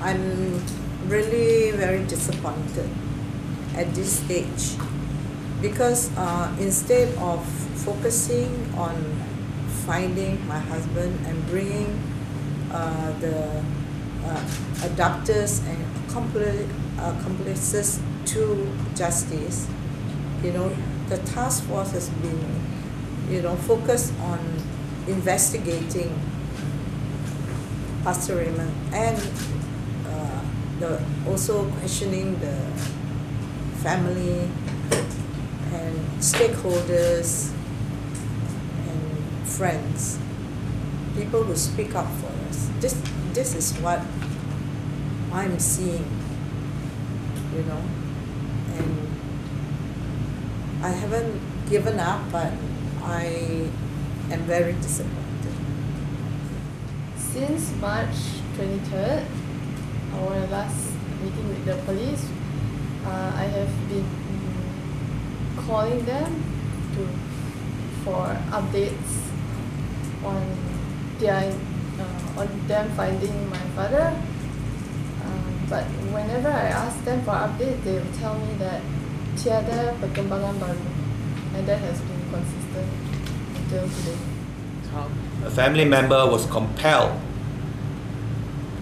I'm really very disappointed at this stage because uh, instead of focusing on finding my husband and bringing uh, the uh, abductors and accomplices, to justice, you know, the task force has been, you know, focused on investigating Pastor Raymond and the also questioning the family and stakeholders and friends, people who speak up for us. This this is what I'm seeing, you know, and I haven't given up, but I am very disappointed. Since March 23rd, our last meeting with the police, uh, I have been calling them to for updates on their uh, on them finding my father. Um, but whenever I ask them for update, they will tell me that tiada perkembangan baru, and that has been consistent until today. A family member was compelled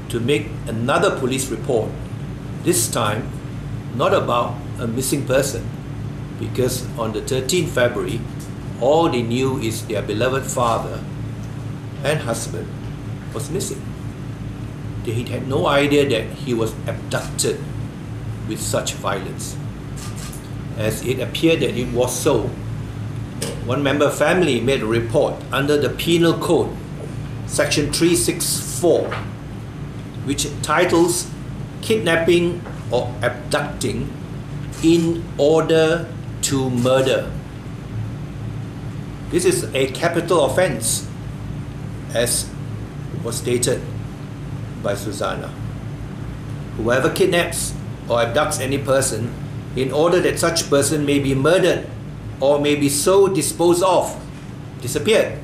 to make another police report, this time not about a missing person, because on the 13th February, all they knew is their beloved father and husband was missing. They had no idea that he was abducted with such violence. As it appeared that it was so, one member family made a report under the Penal Code, Section 364, which titles Kidnapping or Abducting in Order to Murder. This is a capital offense, as was stated by Susanna. Whoever kidnaps or abducts any person in order that such person may be murdered or may be so disposed of, disappeared.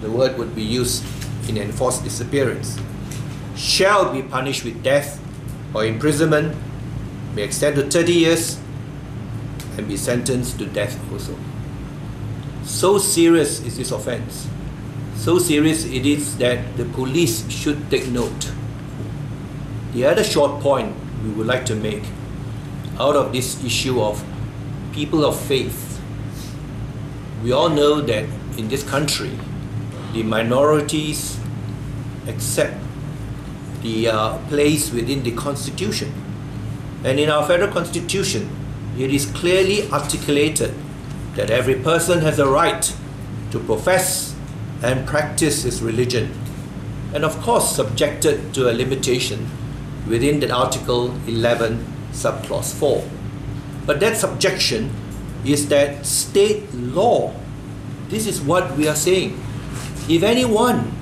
The word would be used in enforced disappearance. Shall be punished with death or imprisonment, may extend to 30 years, and be sentenced to death also. So serious is this offense. So serious it is that the police should take note. The other short point we would like to make out of this issue of people of faith we all know that in this country, the minorities accept the uh, place within the constitution. And in our federal constitution, it is clearly articulated that every person has a right to profess and practice his religion. And of course, subjected to a limitation within the Article 11, subclause 4. But that subjection is that state law, this is what we are saying. If anyone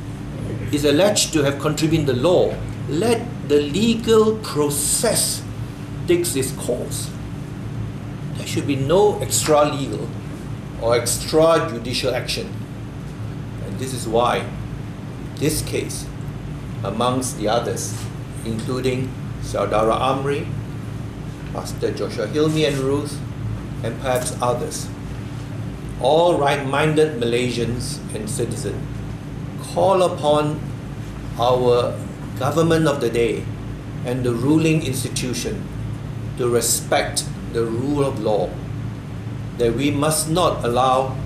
is alleged to have contravened the law, let the legal process takes its course. There should be no extra legal or extrajudicial action. And this is why this case, amongst the others, including Saudara Amri, Pastor Joshua Hilmy and Ruth, and perhaps others, all right minded Malaysians and citizens, call upon our government of the day and the ruling institution to respect the rule of law, that we must not allow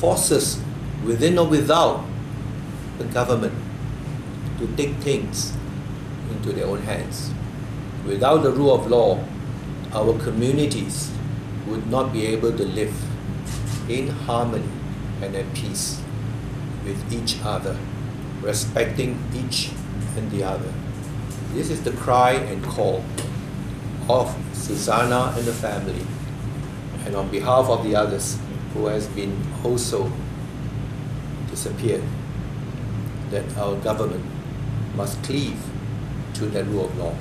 forces within or without the government to take things into their own hands. Without the rule of law, our communities would not be able to live in harmony and at peace with each other, respecting each and the other. This is the cry and call of Susanna and the family, and on behalf of the others who has been also disappeared, that our government must cleave to the rule of law.